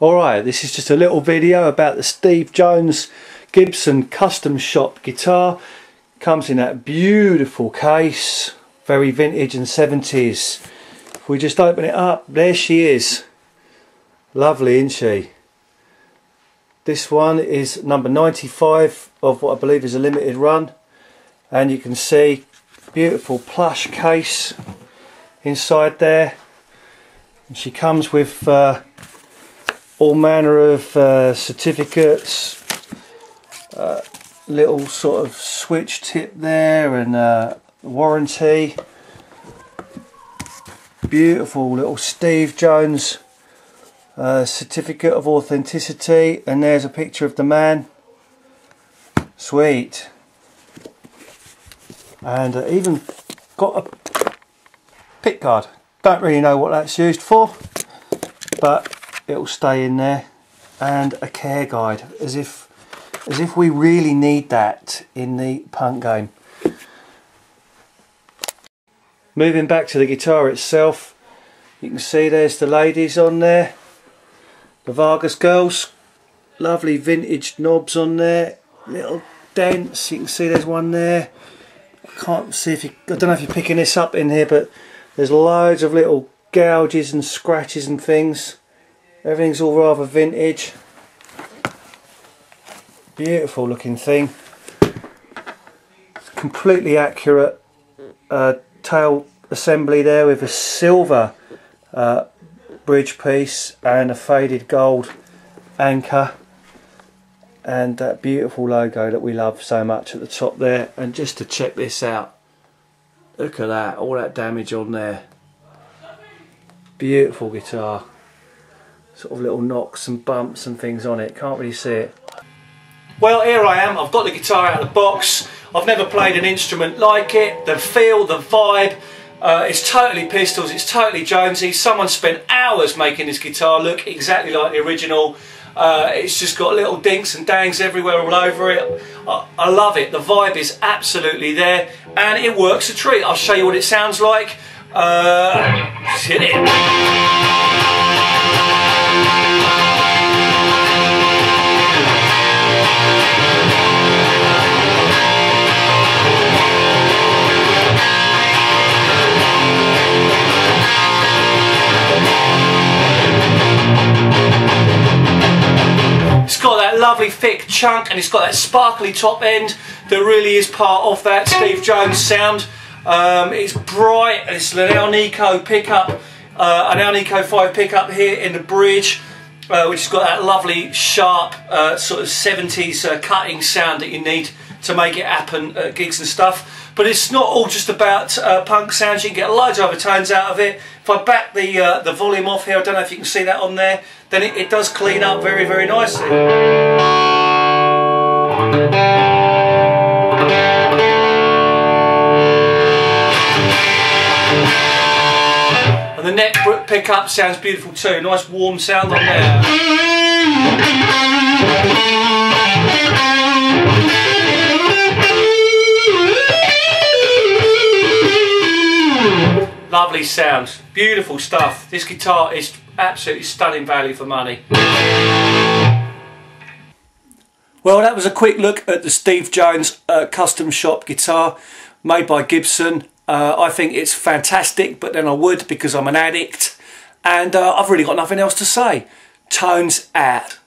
Alright, this is just a little video about the Steve Jones Gibson Custom Shop guitar. Comes in that beautiful case, very vintage and 70s. If we just open it up, there she is. Lovely, isn't she? This one is number 95 of what I believe is a limited run. And you can see beautiful plush case inside there. And she comes with uh, all manner of uh, certificates, uh, little sort of switch tip there and uh, warranty. Beautiful little Steve Jones uh, certificate of authenticity and there's a picture of the man. Sweet. And uh, even got a pick guard. Don't really know what that's used for but it'll stay in there. And a care guide as if as if we really need that in the punk game. Moving back to the guitar itself you can see there's the ladies on there. The Vargas girls lovely vintage knobs on there. Little dents you can see there's one there. I can't see if you I don't know if you're picking this up in here but there's loads of little gouges and scratches and things Everything's all rather vintage. Beautiful looking thing. Completely accurate uh, tail assembly there with a silver uh, bridge piece and a faded gold anchor and that beautiful logo that we love so much at the top there and just to check this out look at that all that damage on there beautiful guitar sort of little knocks and bumps and things on it. Can't really see it. Well, here I am. I've got the guitar out of the box. I've never played an instrument like it. The feel, the vibe. Uh, it's totally Pistols, it's totally Jonesy. Someone spent hours making this guitar look exactly like the original. Uh, it's just got little dinks and dangs everywhere all over it. I, I, love it. The vibe is absolutely there and it works a treat. I'll show you what it sounds like. Uh, hit it. Lovely thick chunk and it's got that sparkly top end that really is part of that Steve Jones sound. Um, it's bright, it's an Alnico pickup, uh, an Alnico 5 pickup here in the bridge. Uh, which has got that lovely sharp uh, sort of 70s uh, cutting sound that you need to make it happen at gigs and stuff. But it's not all just about uh, punk sounds, you can get loads of other tones out of it. If I back the, uh, the volume off here, I don't know if you can see that on there, then it, it does clean up very, very nicely. And the neck pickup sounds beautiful too, nice warm sound on there. Lovely sounds, beautiful stuff. This guitar is absolutely stunning value for money. Well, that was a quick look at the Steve Jones uh, custom shop guitar made by Gibson. Uh, I think it's fantastic, but then I would because I'm an addict. And uh, I've really got nothing else to say. Tones out.